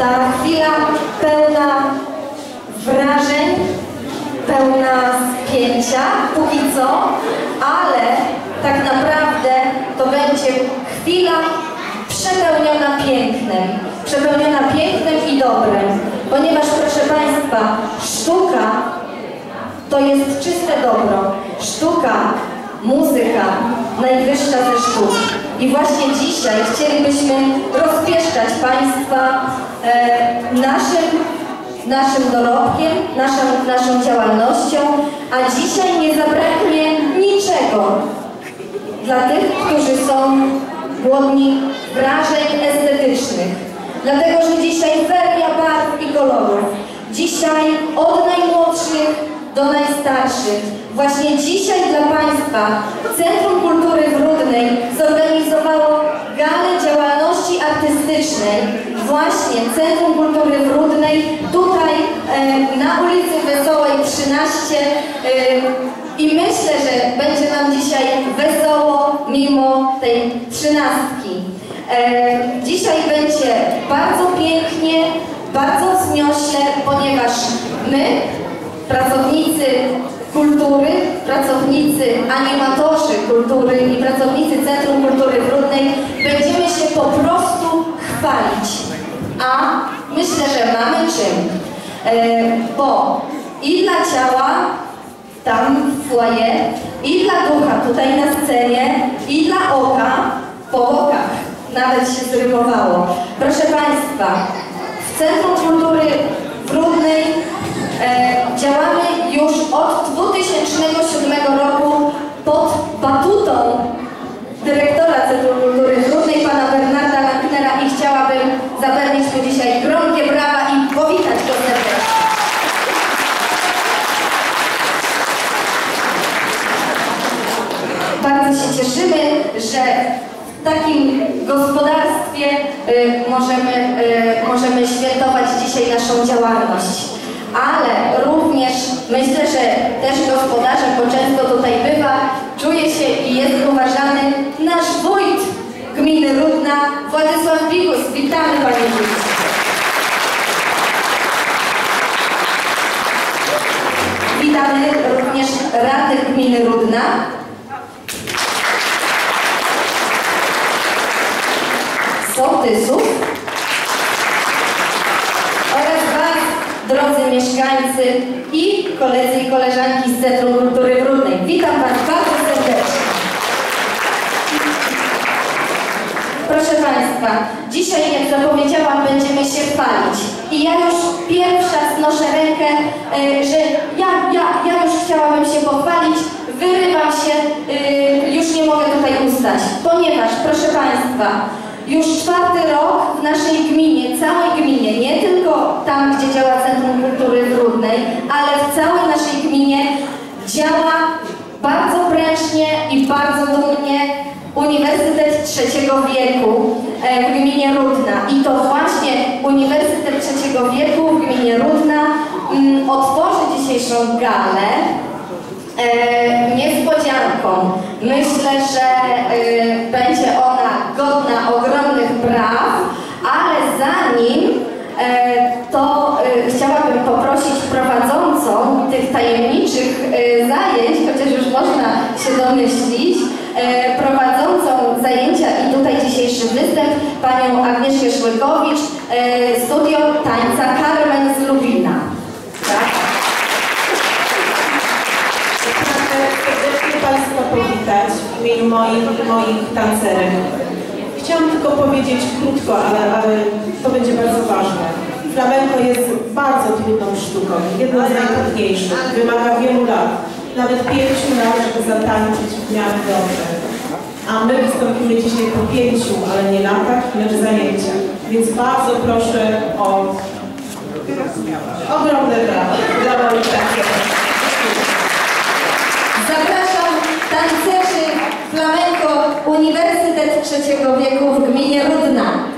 Ta chwila pełna wrażeń, pełna spięcia, póki co, ale tak naprawdę to będzie chwila przepełniona pięknem. Przepełniona pięknem i dobrem. Ponieważ, proszę Państwa, sztuka to jest czyste dobro. Sztuka, muzyka, najwyższa ze sztuk. I właśnie dzisiaj chcielibyśmy rozpieszczać Państwa e, naszym, naszym dorobkiem, naszą, naszą działalnością, a dzisiaj nie zabraknie niczego dla tych, którzy są głodni wrażeń estetycznych. Dlatego, że dzisiaj feria barw i kolorów. Dzisiaj od najmłodszych do najstarszych. Właśnie dzisiaj dla Państwa Centrum Kultury w Rudnej zorganizowało galę działalności artystycznej. Właśnie Centrum Kultury w Rudnej, tutaj e, na ulicy Wesołej 13 e, i myślę, że będzie nam dzisiaj wesoło mimo tej trzynastki. E, dzisiaj będzie bardzo pięknie, bardzo wzniośle, ponieważ my pracownicy kultury, pracownicy, animatorzy kultury i pracownicy Centrum Kultury Brudnej będziemy się po prostu chwalić. A myślę, że mamy czym. E, bo i dla ciała, tam w foyer, i dla ducha tutaj na scenie, i dla oka, po okach. Nawet się zrymowało. Proszę Państwa, w Centrum Kultury E, działamy już od 2007 roku pod batutą dyrektora Centrum Kultury Trudnej, pana Bernarda Lanknera i chciałabym zapewnić mu dzisiaj gromkie brawa i powitać go serdecznie. Bardzo się cieszymy, że w takim gospodarstwie y, możemy, y, możemy świętować dzisiaj naszą działalność ale również myślę, że też gospodarzem, bo często tutaj bywa, czuje się i jest uważany nasz wójt gminy Rudna, Władysław Bigus. Witamy Panie Wójcie. Witamy również radnych gminy Rudna. Sołtysów drodzy mieszkańcy i koledzy i koleżanki z Centrum Kultury Brudnej. Witam Was bardzo serdecznie. Proszę Państwa, dzisiaj jak zapowiedziałam będziemy się chwalić. I ja już pierwsza znoszę rękę, e, że ja, ja, ja już chciałabym się pochwalić, wyrywam się, e, już nie mogę tutaj ustać, ponieważ proszę Państwa, już czwarty rok w naszej gminie, całej gminie, nie tylko tam, gdzie działa Centrum Kultury w Rudnej, ale w całej naszej gminie działa bardzo prężnie i bardzo dumnie Uniwersytet Trzeciego Wieku e, w gminie Rudna. I to właśnie Uniwersytet Trzeciego Wieku w gminie Rudna mm, otworzy dzisiejszą galę e, niespodzianką. Myślę, że e, będzie ona godna ogromnych braw, ale zanim e, to e, chciałabym poprosić prowadzącą tych tajemniczych e, zajęć, chociaż już można się domyślić, prowadzącą zajęcia i tutaj dzisiejszy występ, panią Agnieszkę Szłykowicz, studio tańca Carmen z Lublina. Tak? Państwa powitać w imieniu moich, moich tancerek. Chciałam tylko powiedzieć krótko, ale, ale to będzie bardzo ważne. Flamenko jest bardzo trudną sztuką, jedną z najtrudniejszych. Wymaga wielu lat, nawet pięciu lat, żeby zatańczyć w miarę dobrze. A my wystąpimy dzisiaj po pięciu, ale nie latach, lecz zajęciach. Więc bardzo proszę o ogromne brawa. Zapraszam flamenko Uniwersytet Trzeciego Wieku w gminie Rudna.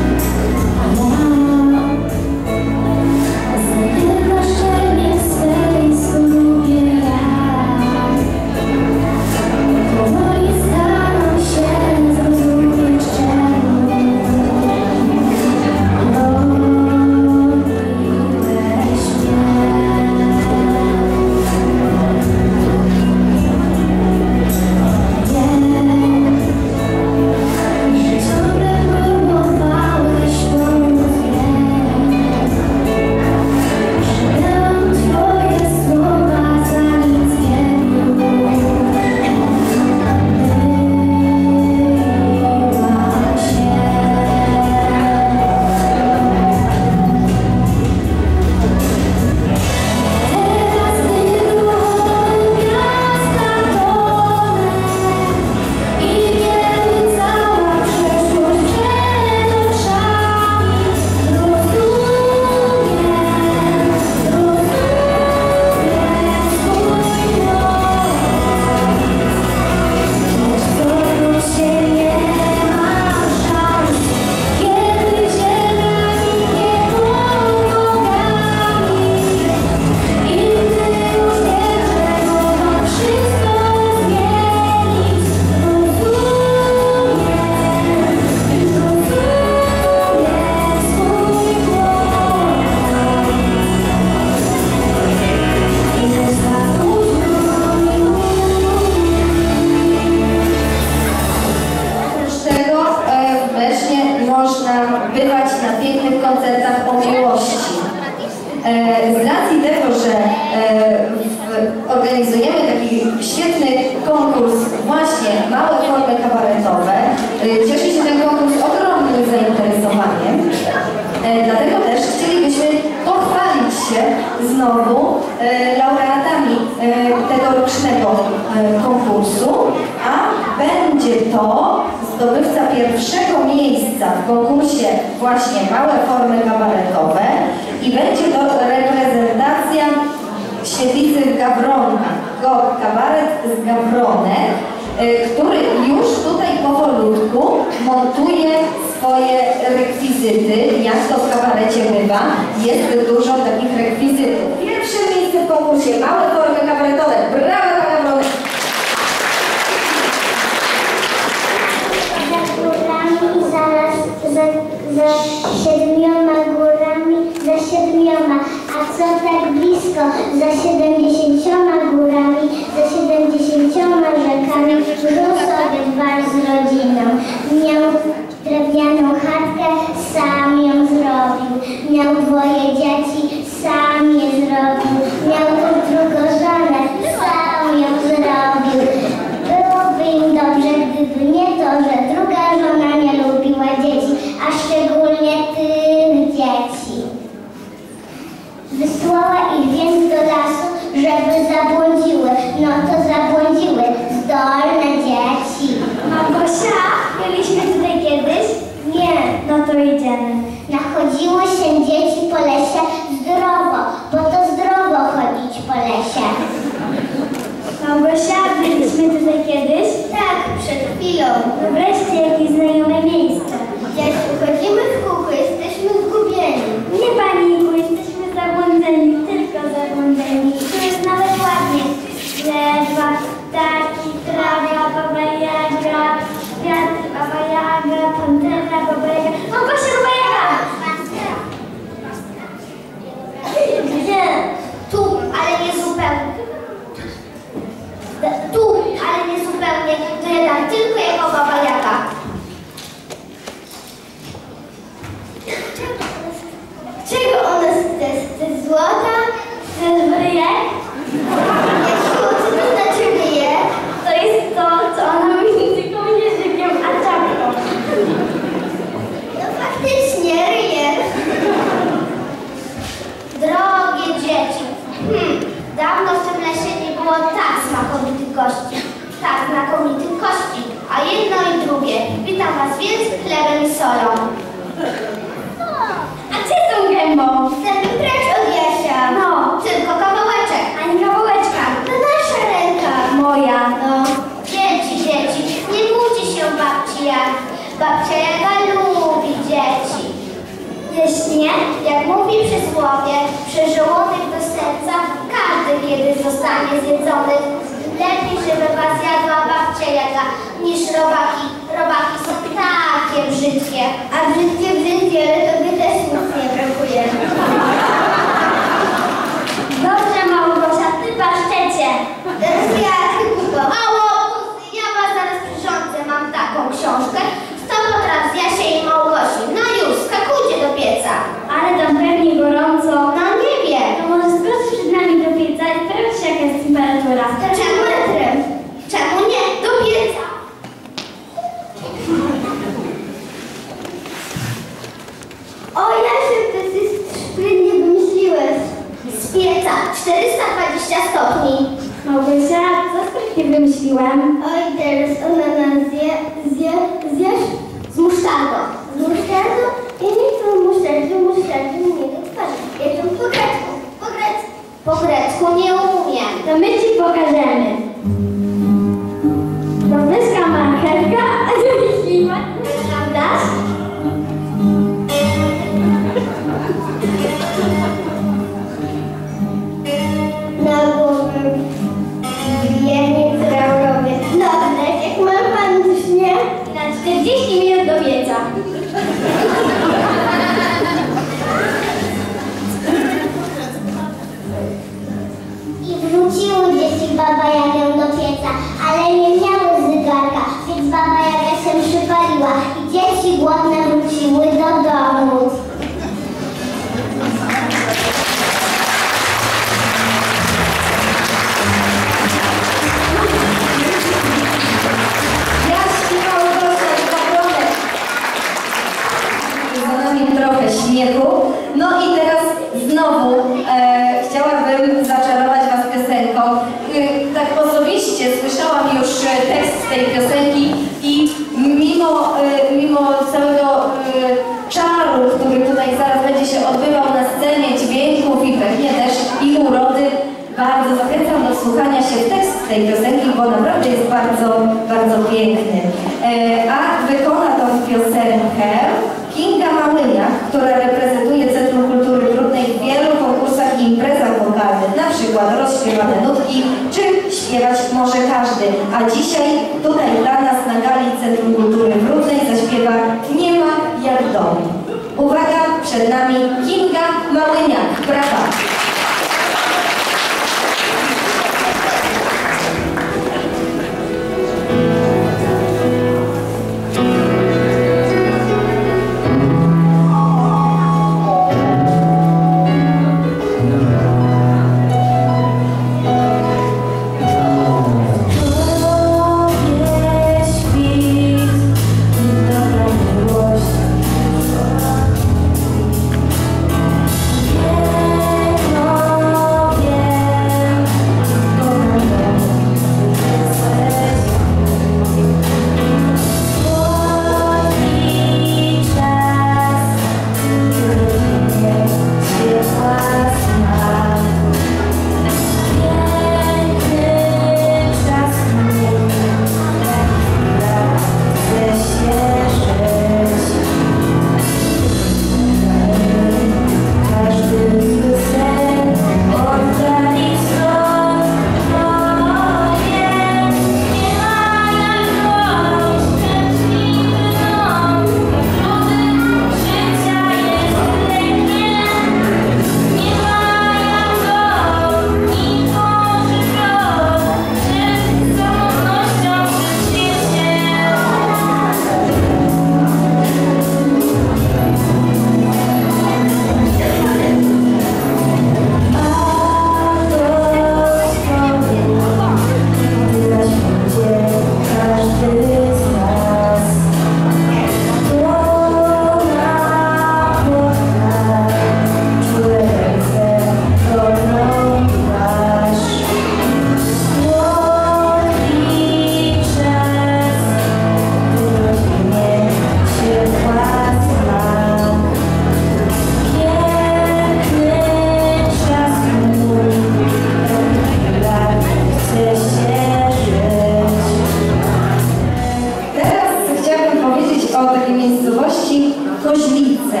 Koźlice.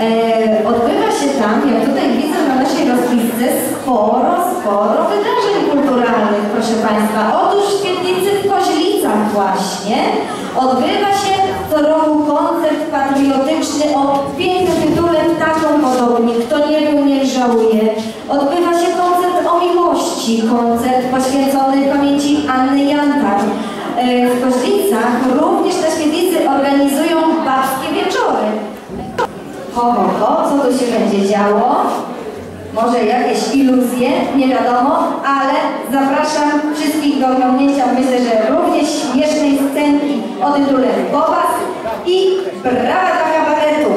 E, odbywa się tam, jak tutaj widzę na naszej rozpisce, sporo, sporo wydarzeń kulturalnych, proszę Państwa. Otóż w świetlicy w Koźlicach właśnie odbywa się co roku koncert patriotyczny o pięknym tytule taką podobnie. Kto nie był, nie żałuje. Odbywa się koncert o miłości, koncert poświęcony pamięci Anny Jantar. E, w Koźlicach również te świetlicy organizują Ho, ho, ho, co tu się będzie działo? Może jakieś iluzje, nie wiadomo, ale zapraszam wszystkich do oglądnięcia, myślę, że również śmiesznej scenki o tytule Bobas i brawa dla kabaretu.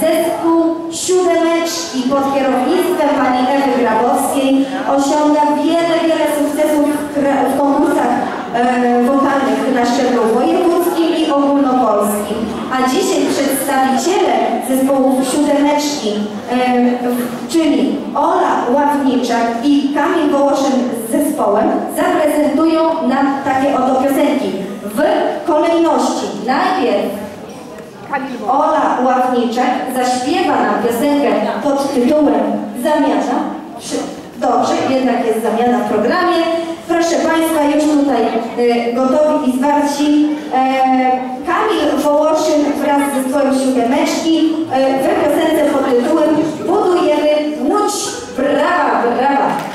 Zespół Siódemeczki pod kierownictwem pani Ewy Grabowskiej osiąga wiele, wiele sukcesów w konkursach e, wokalnych na szczeblu wojewódzkim i ogólnopolskim. A dzisiaj przedstawiciele zespołu Siódemeczki, e, czyli Ola Ławniczak i Kamil Wołoszyn z zespołem zaprezentują nam takie oto piosenki w kolejności. Najpierw Ola Ławniczek zaśpiewa nam piosenkę pod tytułem Zamiana. Dobrze, jednak jest zamiana w programie. Proszę Państwa, już tutaj e, gotowi i zwarci. E, Kamil Wołoszyn wraz ze swoim siódemeczki we piosence pod tytułem Budujemy Łódź. Brawa, brawa.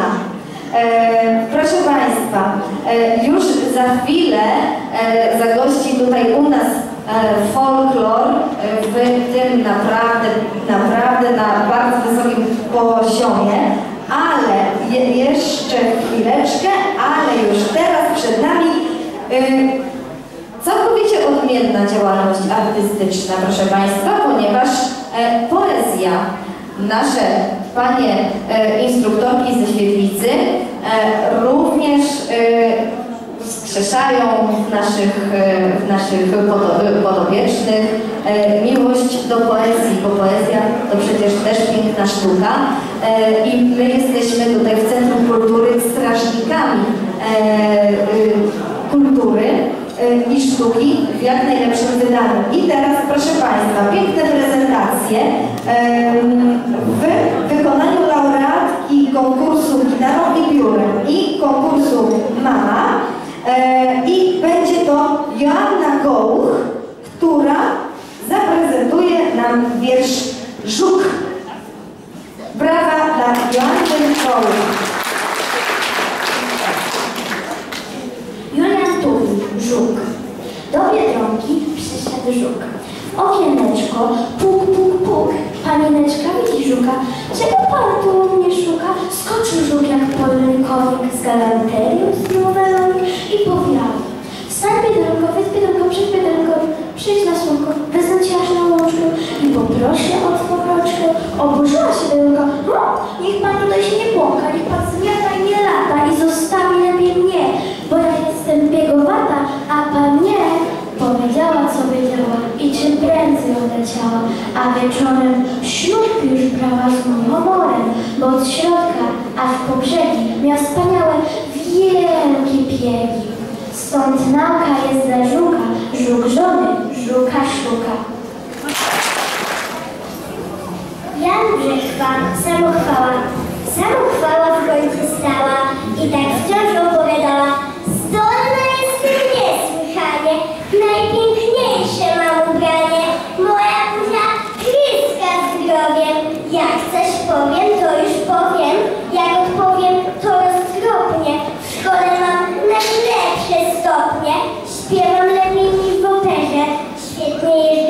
Niezawodna. E, proszę Państwa, e, już za chwilę e, zagości tutaj u nas e, folklor e, w tym naprawdę, naprawdę na bardzo wysokim poziomie, ale je, jeszcze chwileczkę, ale już teraz przed nami e, całkowicie odmienna działalność artystyczna, proszę Państwa, ponieważ poezja, nasze panie e, instruktorki ze Świetlicy e, również e, wskrzeszają w naszych, w naszych podo- podopiecznych e, miłość do poezji, bo poezja to przecież też piękna sztuka i my jesteśmy tutaj w Centrum Kultury strażnikami kultury i sztuki w jak najlepszym wydaniu. I teraz proszę Państwa, piękne prezentacje w wykonaniu laureatki konkursu Gitarą i Biurem i konkursu Mama E, i będzie to Joanna Gołuch, która zaprezentuje nam wiersz Żuk. Brawa dla Joanny Gołuch. Julian Tuwim, żuk. Do Biedronki przyszedł żuk. Okieneczko, puk, puk, puk. Panieneczka widzi żuka. Czego pan tu mnie szuka? Skoczył żuk jak polny konik z galanterią, z nowelą i powiał. Wstań Biedronko, weź Biedronko, przyjdź Biedronko, przyjdź na słonko, wezmę cię aż na łączkę i poproszę o tworoczkę. Oburzyła się Biedronka. No, niech pan tutaj się nie błąka, niech pan zmiata i nie lata i zostawi lepiej mnie, bo ja jestem biegowata, a pan nie. Powiedziała, co odleciała, a wieczorem ślub już brała z humorem, bo od środka aż po brzegi miał wspaniałe, wielkie biegi. Stąd nauka jest dla żuka, żuk żony, żuka szuka. Jan Brzechwa, samochwała. Samochwała w końcu stała i tak wciąż opowiadała. Zdolna jestem niesłychanie, najpiękniejsze mam ubranie. Jak coś powiem, to już powiem. Jak odpowiem, to roztropnie. W szkole mam najlepsze stopnie. Śpiewam lepiej niż w operze. Świetnie jeżdżę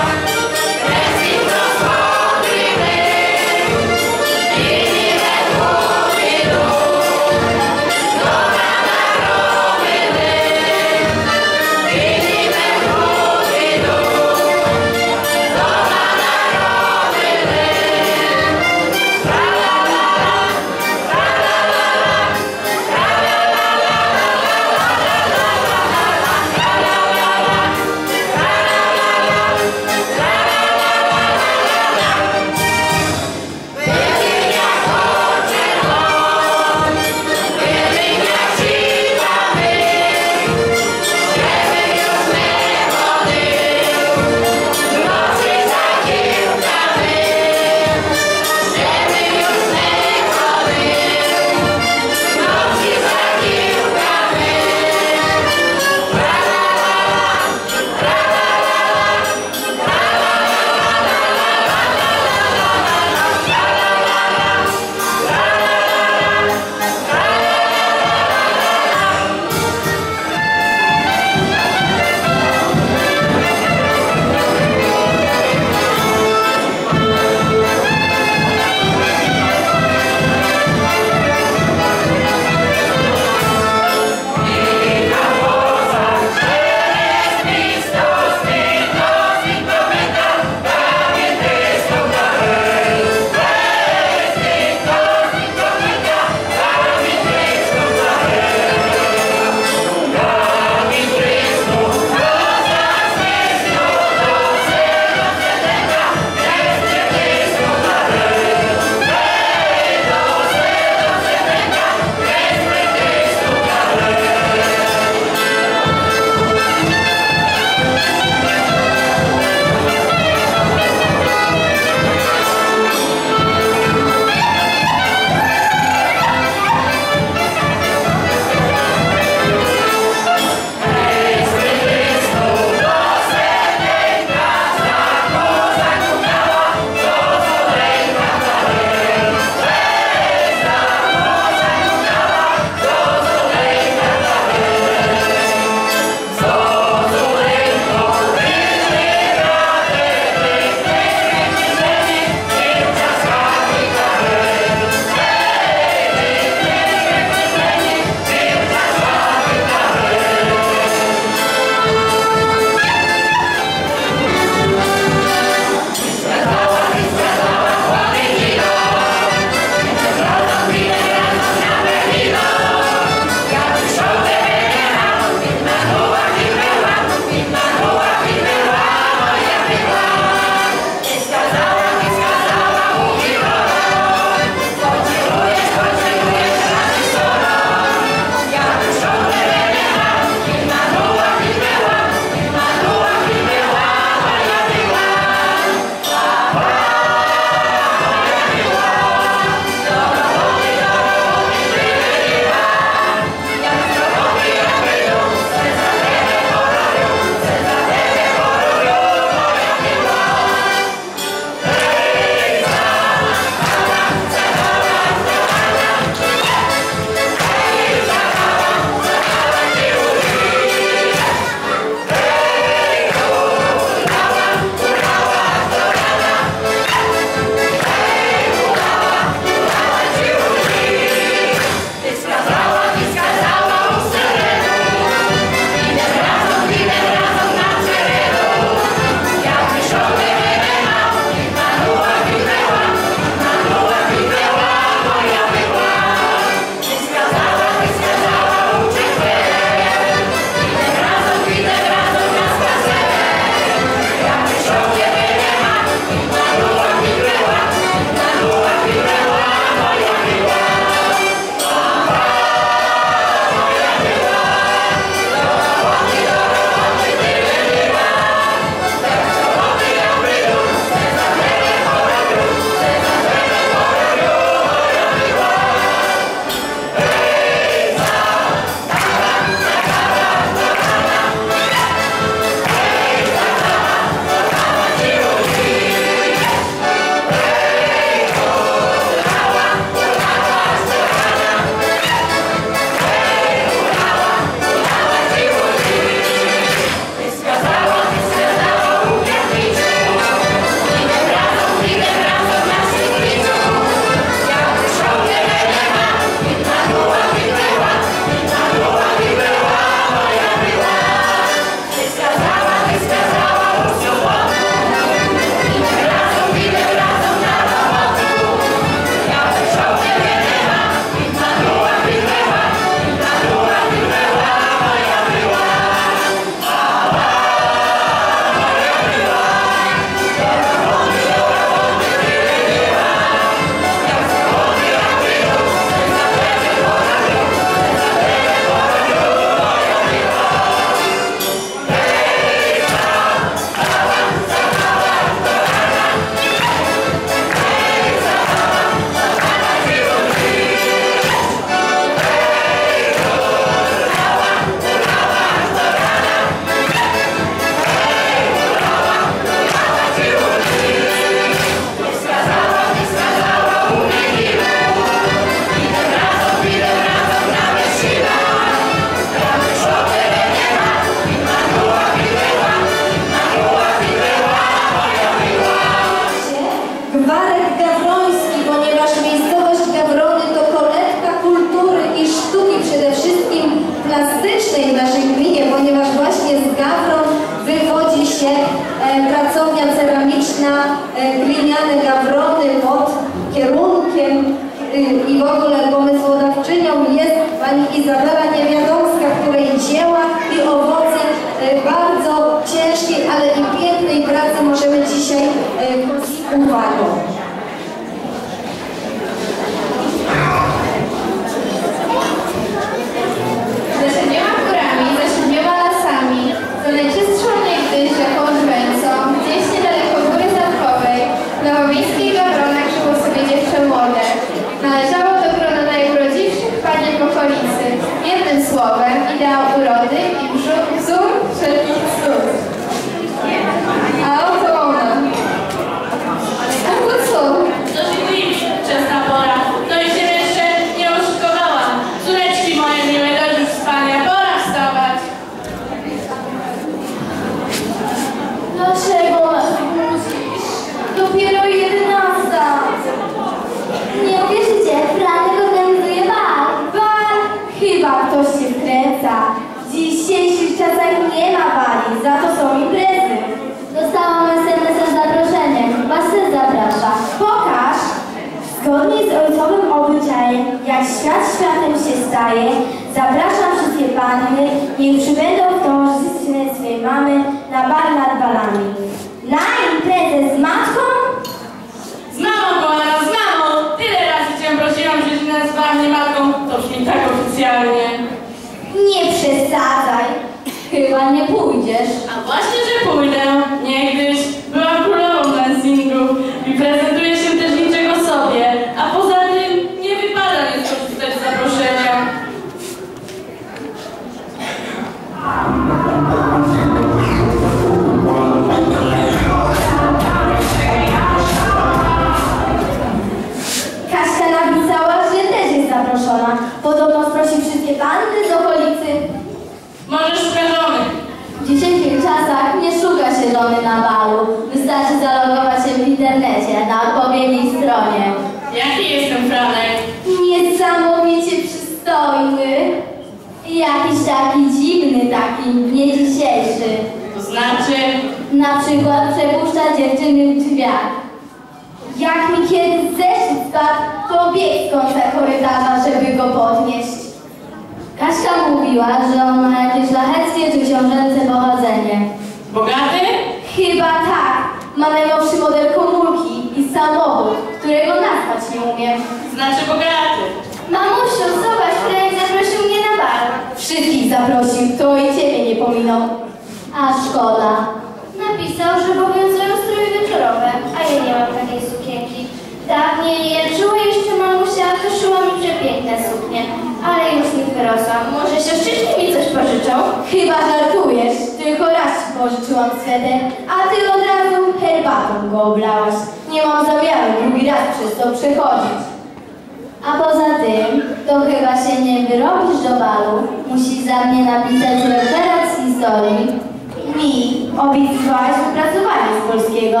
Mi obiecałaś opracowanie z polskiego.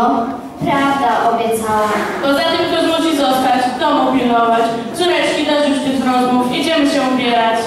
Prawda obiecałam. Poza tym ktoś musi zostać, domu pilnować. Córeczki dość już tych rozmów, idziemy się ubierać.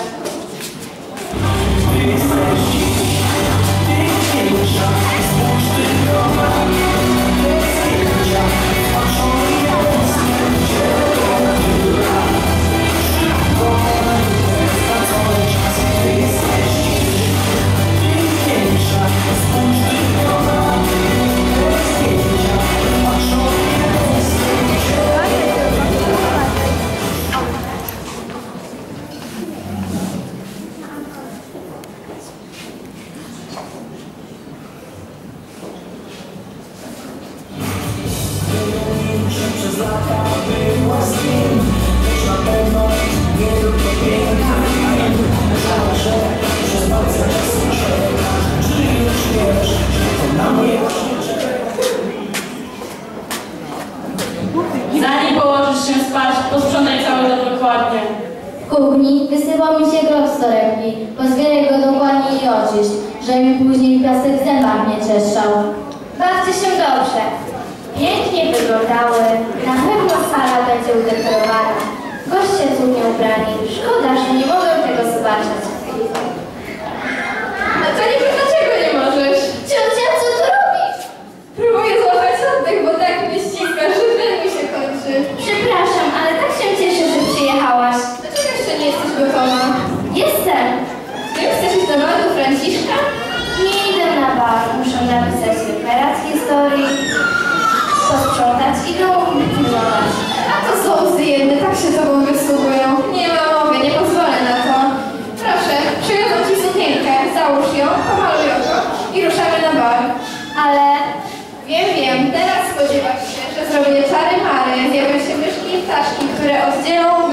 Zanim położysz się spać, posprzątaj cały dom dokładnie. W kuchni wysypał mi się grob z torebki. Pozbieraj go dokładnie i oczyść, żeby mi później piasek w zębach nie czeszczał. Bawcie się dobrze. Pięknie wyglądały. Na pewno sala będzie udekorowana. Goście cudnie ubrani. Szkoda, że nie mogę tego zobaczyć. A co nie Franciszka? Nie idę na bar, muszę napisać referat historii, posprzątać i go wypilować. A to są łzy jedne, tak się tobą wysługują. Nie ma mowy, nie pozwolę na to. Proszę, przywiozę ci sukienkę, załóż ją, pomaluj ją i ruszamy na bar. Ale wiem, wiem, teraz spodziewasz się, że zrobię czary mary, zjawią się myszki i ptaszki, które oddzielą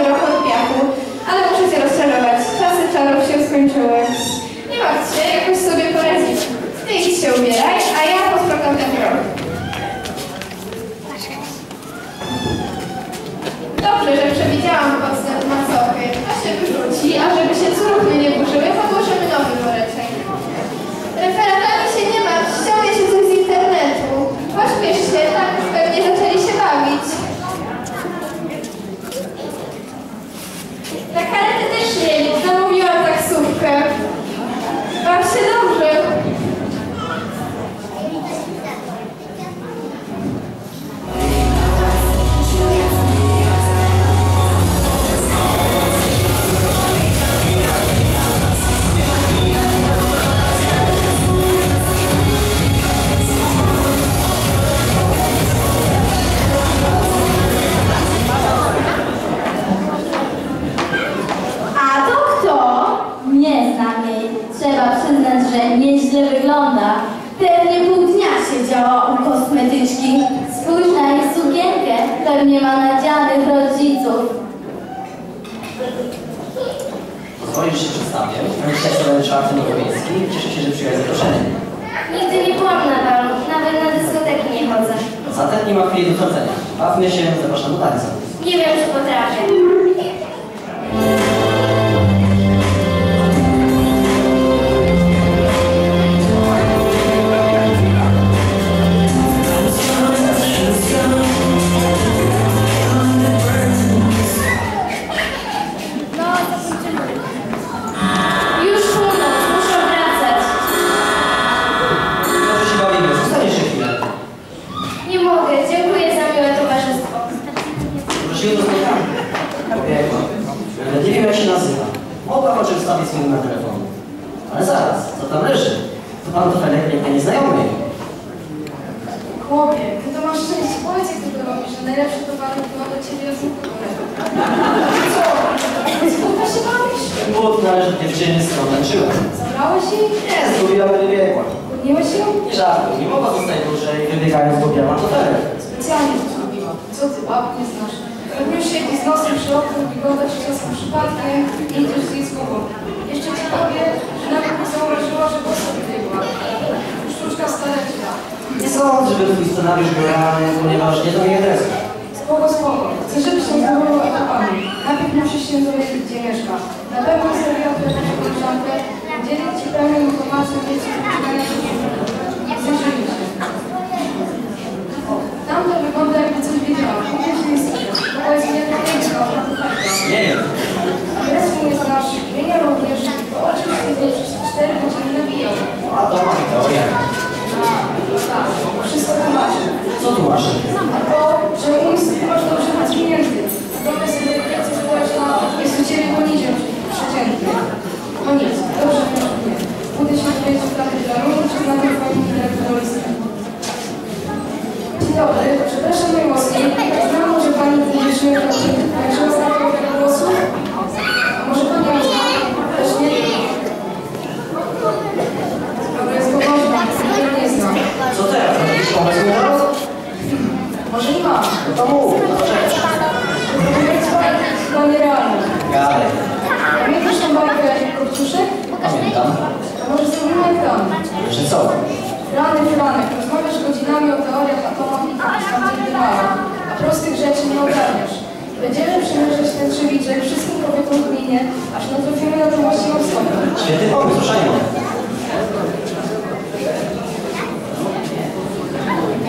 nie ogarniasz. Będziemy przymierzać ten trzewiczek wszystkim kobietom w gminie, aż natrafimy na tą właściwą osobę. Świetny pomysł.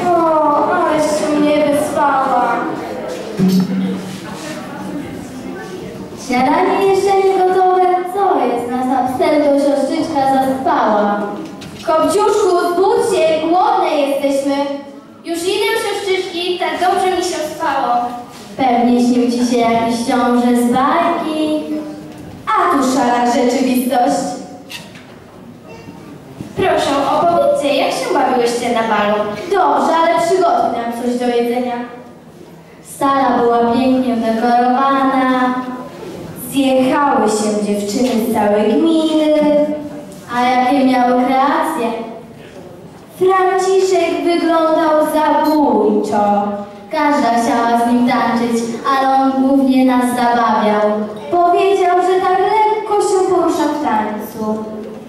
O, ale mnie wyspała. Śniadanie jeszcze nie gotowe, co jest? Nasza wstępna siostrzyczka zaspała. Kopciuszku, zbudź się, głodne jesteśmy. Już idę książki, tak dobrze mi się spało. Pewnie śnił ci się jakiś ciąże z bajki. A tu szara rzeczywistość. Proszę, opowiedzcie, jak się bawiłyście na balu? Dobrze, ale przygotuj nam coś do jedzenia. Sala była pięknie udekorowana. Zjechały się dziewczyny z całej gminy. A jakie miały kreacje? Franciszek wyglądał zabójczo. Każda chciała z nim tańczyć, ale on głównie nas zabawiał. Powiedział, że tak lekko się porusza w tańcu.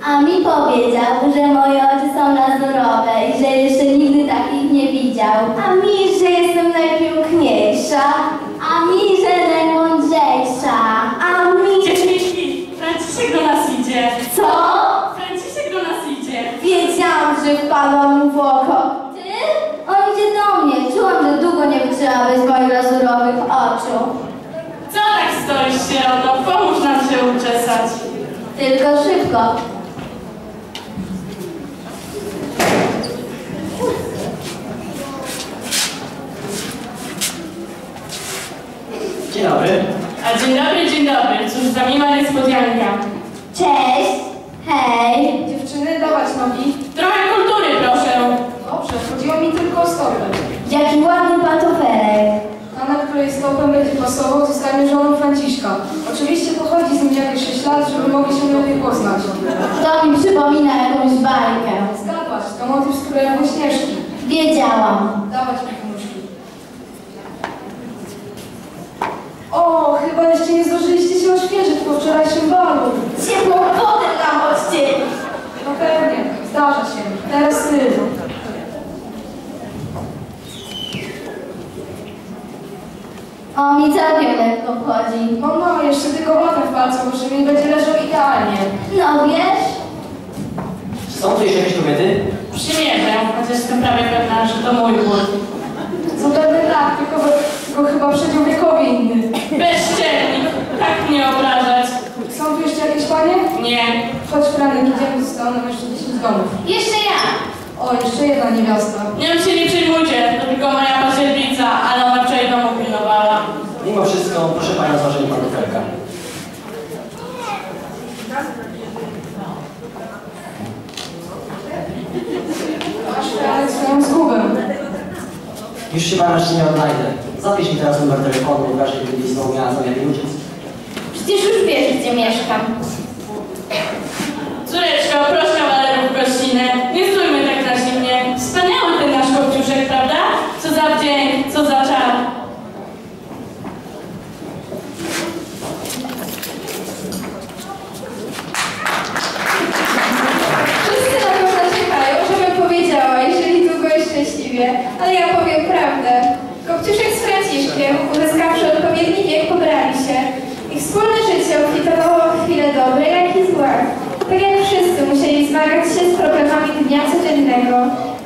A mi powiedział, że moje oczy są lazurowe i że jeszcze nigdy takich nie widział. A mi, że jestem najpiękniejsza. A mi, że najmądrzejsza. A mi... Dziewczynki, Franciszek do nas idzie. Co? Franciszek do nas idzie. Wiedziałam, że wpadłam mu w oko. Ty? On idzie do mnie. Czułam, że wytrzyma bez moich lazurowych oczu. Co tak stoisz, sieroto? Pomóż nam się uczesać. Tylko szybko. Dzień dobry. A dzień dobry, dzień dobry. Cóż za miła niespodzianka. Cześć. Hej. Dziewczyny, dawać nogi. Trochę kultury, proszę. Dobrze, chodziło mi tylko o stopę. Jaki ładny pantofelek. Ta, na której stopę będzie pasował, zostanie żoną Franciszka. Oczywiście pochodzi z nim jakieś 6 lat, żeby mogli się lepiej poznać. To mi przypomina jakąś bajkę. Zgadłaś, to motyw z królewą Śnieżki. Wiedziałam. Dawać mi nóżki. O, chyba jeszcze nie zdążyliście się oświeżyć po wczorajszym balu. Ciepłą wodę nam odcień. No pewnie, zdarza się. Teraz ty. O, mi całkiem lekko wchodzi. No, no, jeszcze tylko wodę w palcu, może mi będzie leżał idealnie. No wiesz? Czy są tu jeszcze jakieś kobiety? Przymierzę, chociaż jestem prawie pewna, że to mój ból. Zapewne tak, tylko, tylko chyba przedział wiekowy inny. Bezczelnik, tak mnie obrażać. Są tu jeszcze jakieś panie? Nie. Chodź, Franek, idziemy z domu, jeszcze 10 domów. Jeszcze ja. O, jeszcze jedna niewiasta. Nie wiem, się nie przejmujcie, to tylko moja pasielbica, ale ona wczoraj domu pilnowała. Mimo wszystko, proszę Pana o zważenie pantofelka. Masz Franek swoją zgubę. Już się Pana jeszcze nie odnajdę. Zapisz mi teraz numer telefonu, w razie gdybyś znowu miała zamiar mi uciec. Przecież już wiesz, gdzie mieszkam. Córeczko, proszę Walerów gościnę, nie stójmy tak na zimnie. Wspaniały ten nasz kopciuszek, prawda? Co za wdzięk, co za czar. Wszyscy na pewno czekają, żebym powiedziała, jeżeli długo i szczęśliwie, ale ja powiem prawdę. Kopciuszek z Franciszkiem, uzyskawszy odpowiedni wiek, pobrali się. Ich wspólne życie obfitowało w chwile dobre, jak i złe. Tak jak wszyscy musieli zmagać się z problemami dnia codziennego,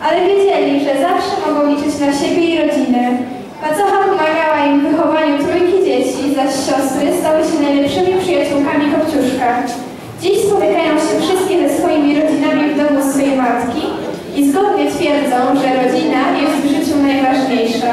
ale wiedzieli, że zawsze mogą liczyć na siebie i rodzinę. Macocha pomagała im w wychowaniu trójki dzieci, zaś siostry stały się najlepszymi przyjaciółkami Kopciuszka. Dziś spotykają się wszystkie ze swoimi rodzinami w domu swojej matki i zgodnie twierdzą, że rodzina jest w życiu najważniejsza.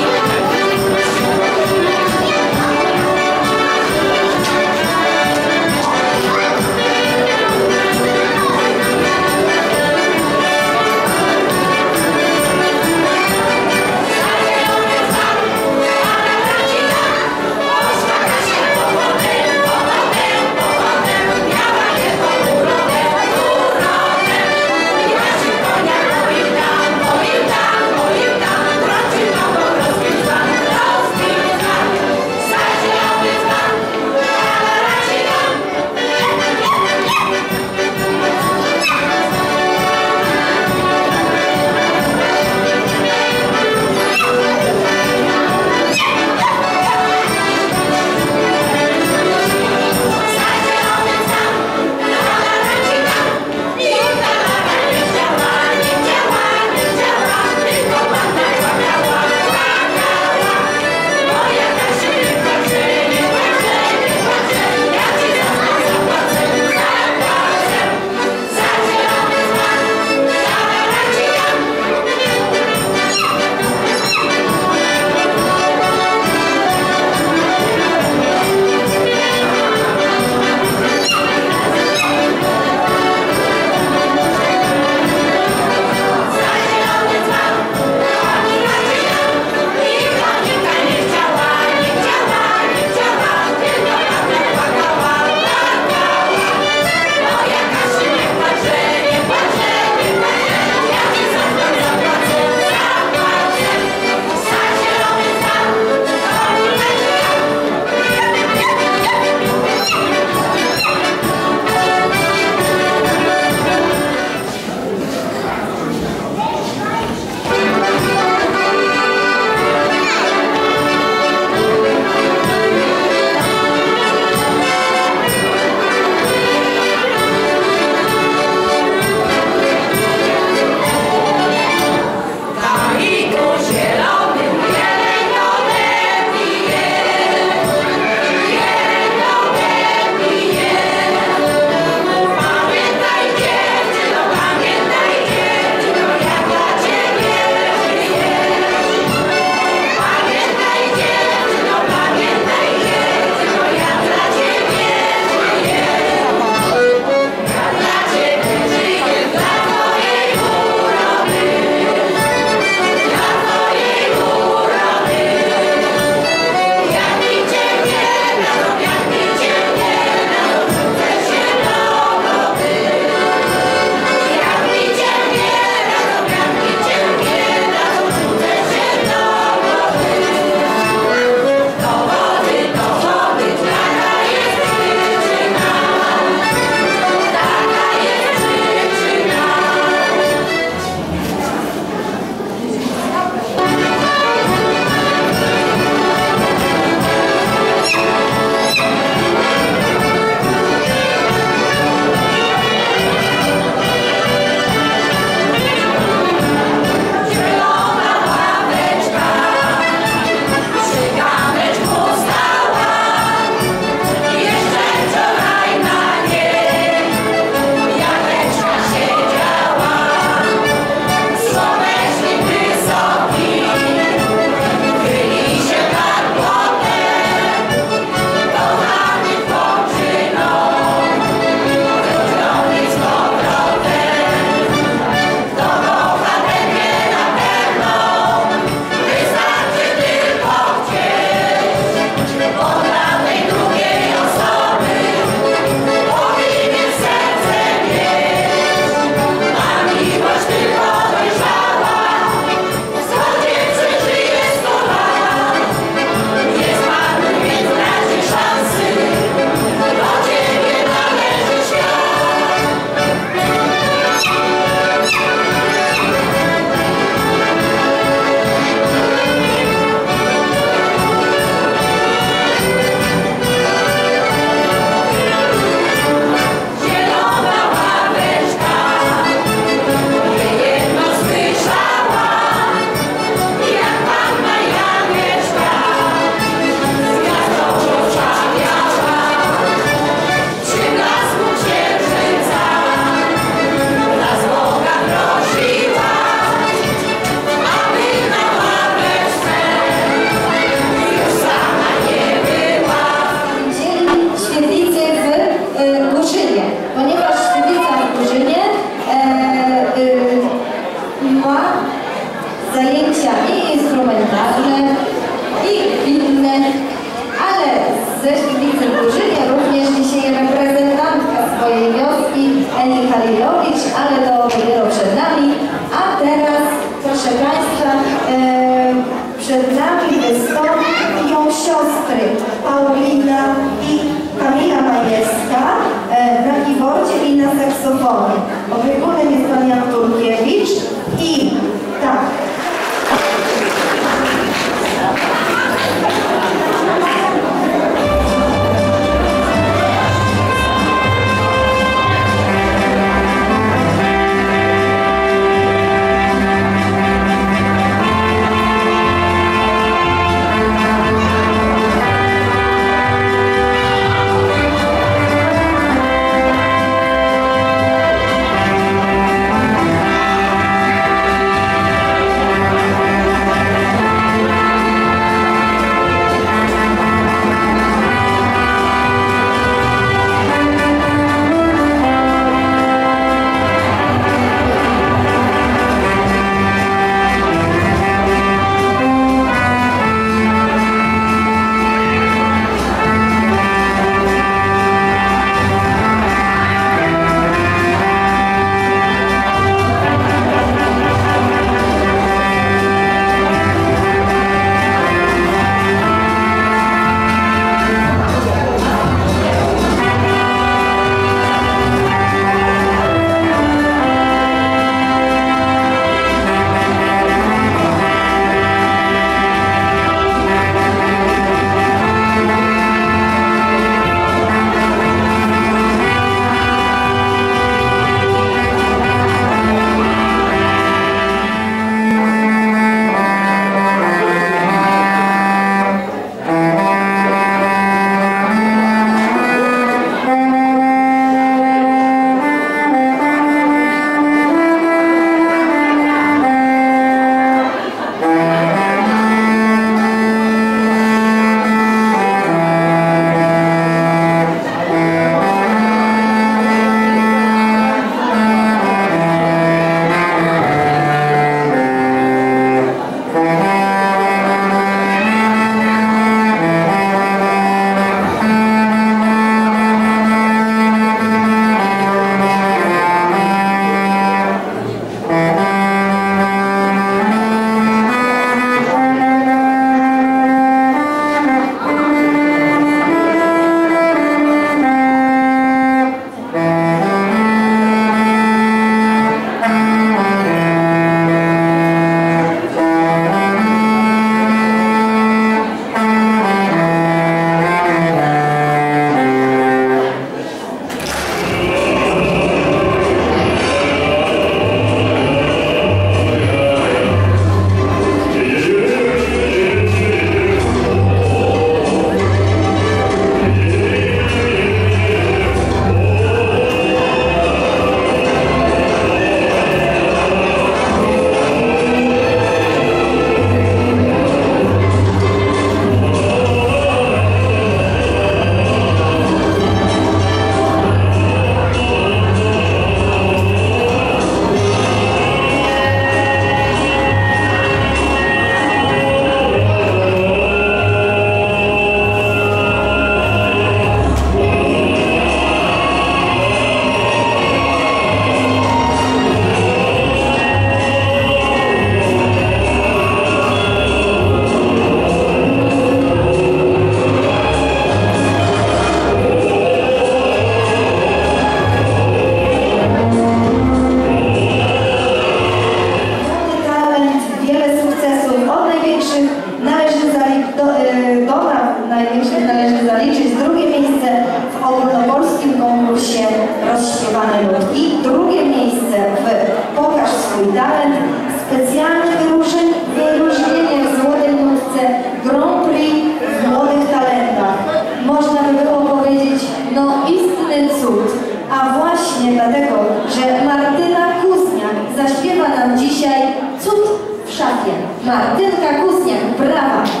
Martynka Kuzniak, brawa!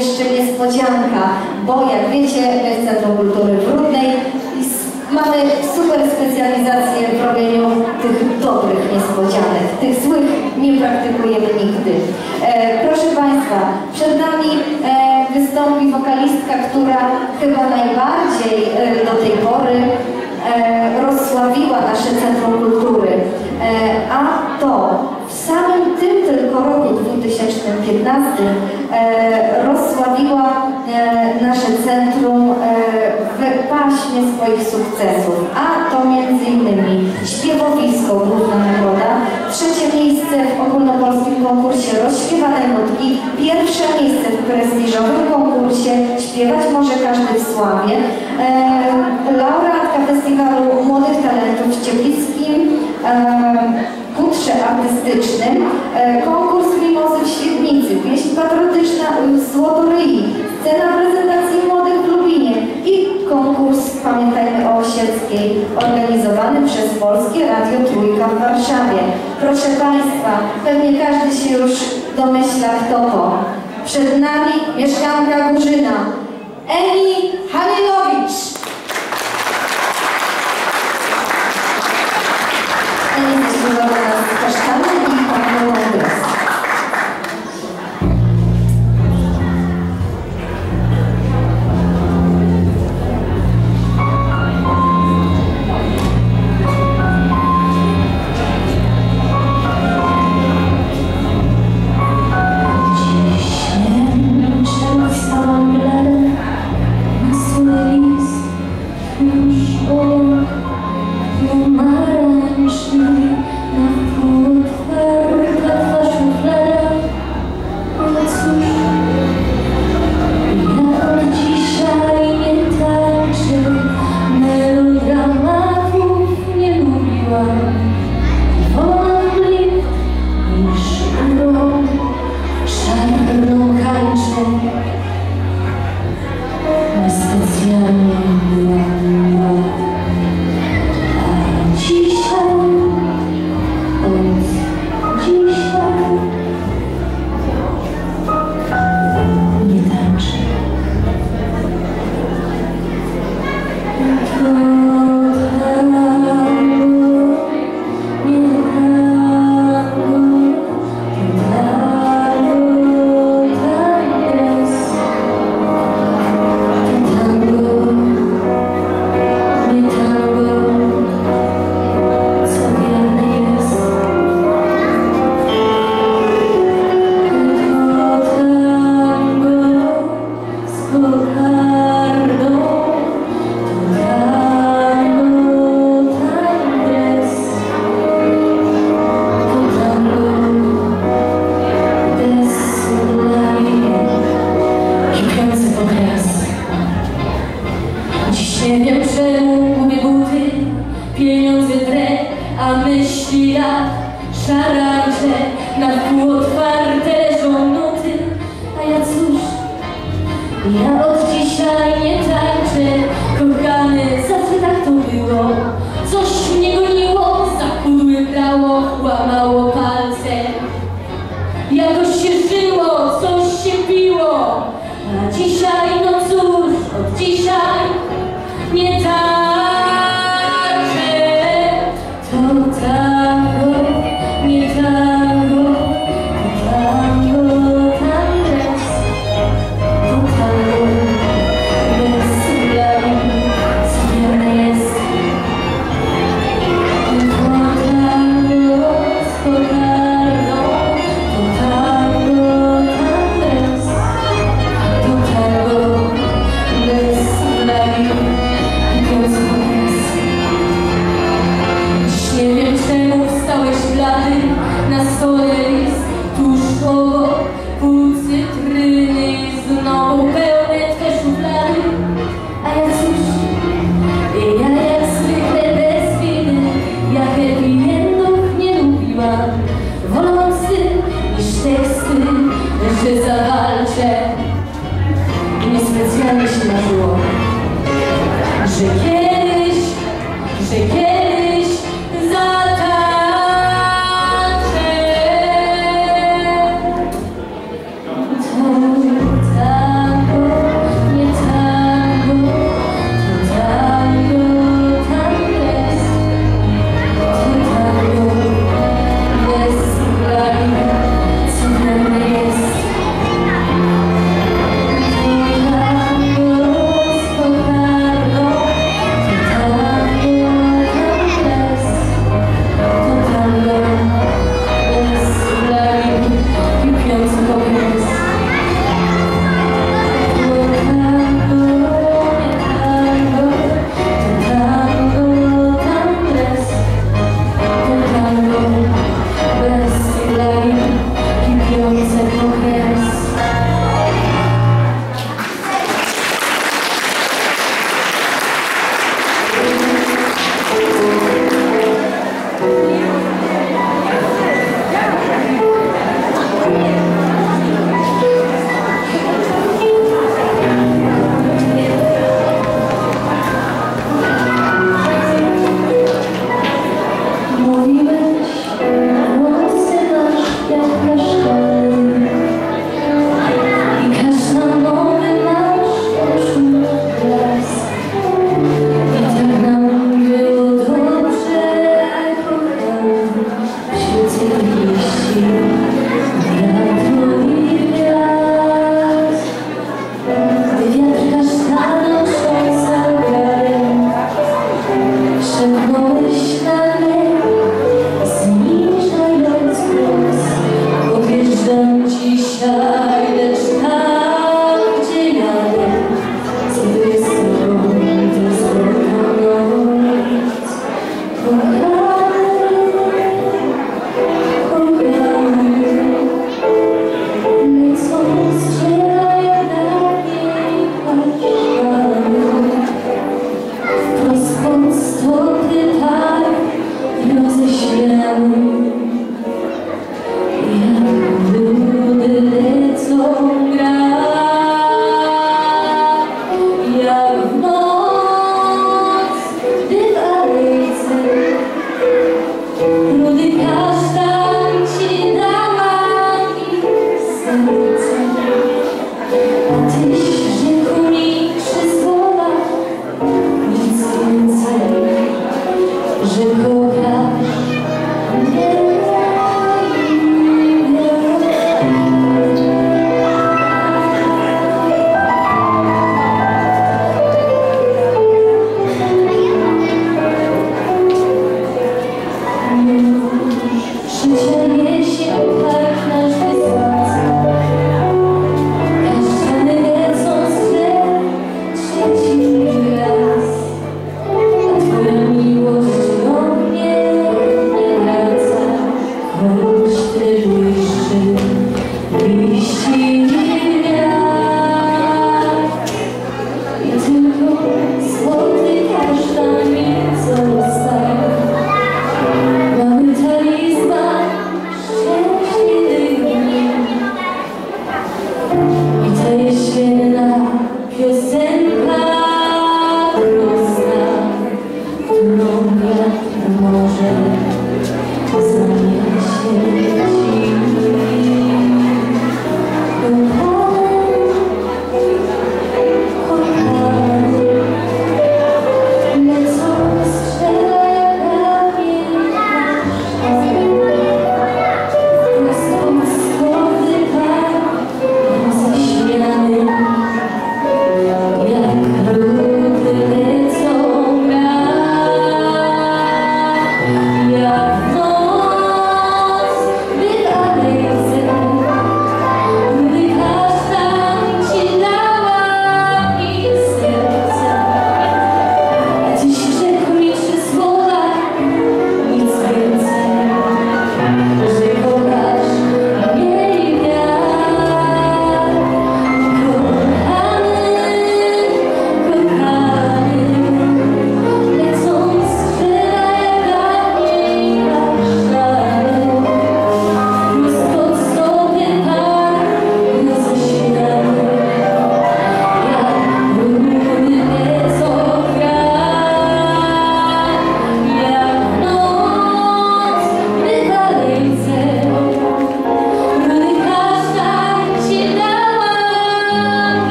Jeszcze niespodzianka, bo jak wiecie Centrum Kultury w Rudnej mamy super specjalizację w robieniu tych dobrych niespodzianek. Tych złych nie praktykujemy nigdy. E, proszę Państwa, przed nami e, wystąpi wokalistka, która chyba najbardziej e, do tej pory e, rozsławiła nasze Centrum Kultury. E, a to w samym tym tylko roku 2015 e, rozsławiła e, nasze centrum e, w paśmie swoich sukcesów, a to innymi śpiewowisko, główna nagroda, trzecie miejsce w ogólnopolskim konkursie rozśpiewanej nutki, pierwsze miejsce w prestiżowym konkursie Śpiewać może każdy w Sławie, e, laureatka festiwalu Młodych Talentów w Cieplickim, e, Futrze artystycznym, konkurs Mimozy w Świetnicy, pieśń patriotyczna z Złotoryi, scena prezentacji młodych w Lubinie i konkurs, pamiętajmy o Osieckiej, organizowany przez Polskie Radio Trójka w Warszawie. Proszę Państwa, pewnie każdy się już domyśla kto to. Przed nami mieszkanka Górzyna, Eni Halilowicz.